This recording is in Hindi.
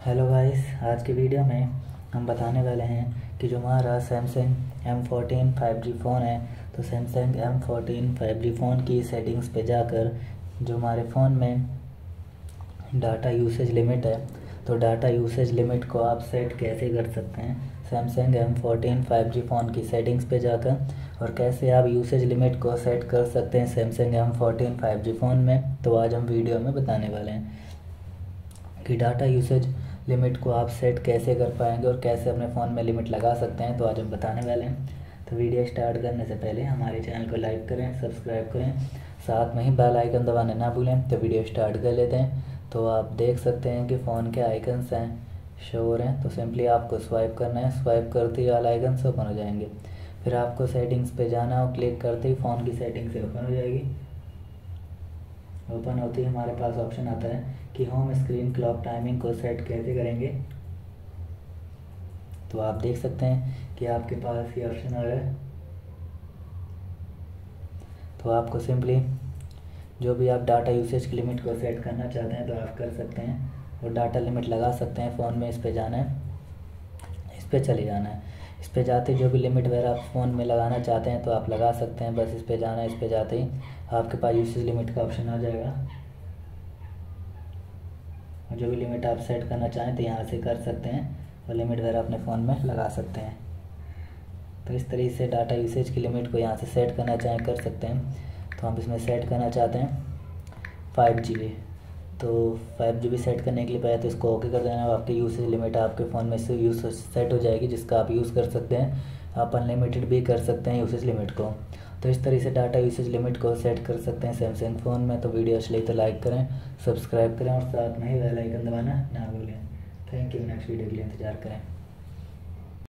हेलो गाइस आज की वीडियो में हम बताने वाले हैं कि जो हमारा Samsung M fourteen five G phone है तो Samsung M fourteen five G phone की सेटिंग्स पे जाकर जो हमारे फ़ोन में डाटा यूसेज लिमिट है तो डाटा यूसेज लिमिट को आप सेट कैसे कर सकते हैं? Samsung M fourteen five G phone की सेटिंग्स पे जाकर और कैसे आप यूसेज लिमिट को सेट कर सकते हैं Samsung M fourteen five G phone में तो आज हम वीडियो में बताने वाले हैं कि डाटा यूसेज लिमिट को आप सेट कैसे कर पाएँगे और कैसे अपने फ़ोन में लिमिट लगा सकते हैं तो आज हम बताने वाले हैं। तो वीडियो स्टार्ट करने से पहले हमारे चैनल को लाइक करें, सब्सक्राइब करें, साथ में ही बेल आइकन दबाने ना भूलें। तो वीडियो स्टार्ट कर लेते हैं। तो आप देख सकते हैं कि फ़ोन के आइकन्स हैं शो हो रहे हैं तो सिंपली आपको स्वाइप करना है। स्वाइप करते ही वाला आइकन ओपन हो जाएँगे। फिर आपको सेटिंग्स पे जाना और क्लिक करते ही फ़ोन की सेटिंग से ओपन हो जाएगी। ओपन होते ही हमारे पास ऑप्शन आता है कि होम स्क्रीन क्लॉक टाइमिंग को सेट कैसे करेंगे। तो आप देख सकते हैं कि आपके पास ये ऑप्शन आ रहा है। तो आपको सिंपली जो भी आप डाटा यूसेज की लिमिट को सेट करना चाहते हैं तो आप कर सकते हैं और डाटा लिमिट लगा सकते हैं फ़ोन में इस पर जाना है। पर चले जाना है। इस पर जाते जो भी लिमिट वगैरह आप फ़ोन में लगाना चाहते हैं तो आप लगा सकते हैं। बस इस पर जाना है, इस पर जाते ही आपके पास यूसेज लिमिट का ऑप्शन आ जाएगा। जो भी लिमिट आप सेट करना चाहें तो यहाँ से कर सकते हैं और लिमिट वगैरह अपने फ़ोन में लगा सकते हैं। तो इस तरीके से डाटा यूसेज की लिमिट को यहाँ से सेट करना चाहें, कर सकते हैं। तो हम इसमें सेट करना चाहते हैं फाइव जी तो फाइव जी सेट करने के लिए पहले तो इसको ओके कर देना। आपके यूसेज लिमिट आपके फ़ोन में से यूज़ सेट हो जाएगी, जिसका आप यूज़ कर सकते हैं। आप अनलिमिटेड भी कर सकते हैं यूसेज लिमिट को। तो इस तरह से डाटा यूसेज लिमिट को सेट कर सकते हैं सैमसंग फ़ोन में। तो वीडियो अच्छी लगी तो लाइक करें सब्सक्राइब करें और साथ में ही बेल आइकन दबाना ना भूलें। थैंक यू नेक्स्ट वीडियो के लिए इंतज़ार करें।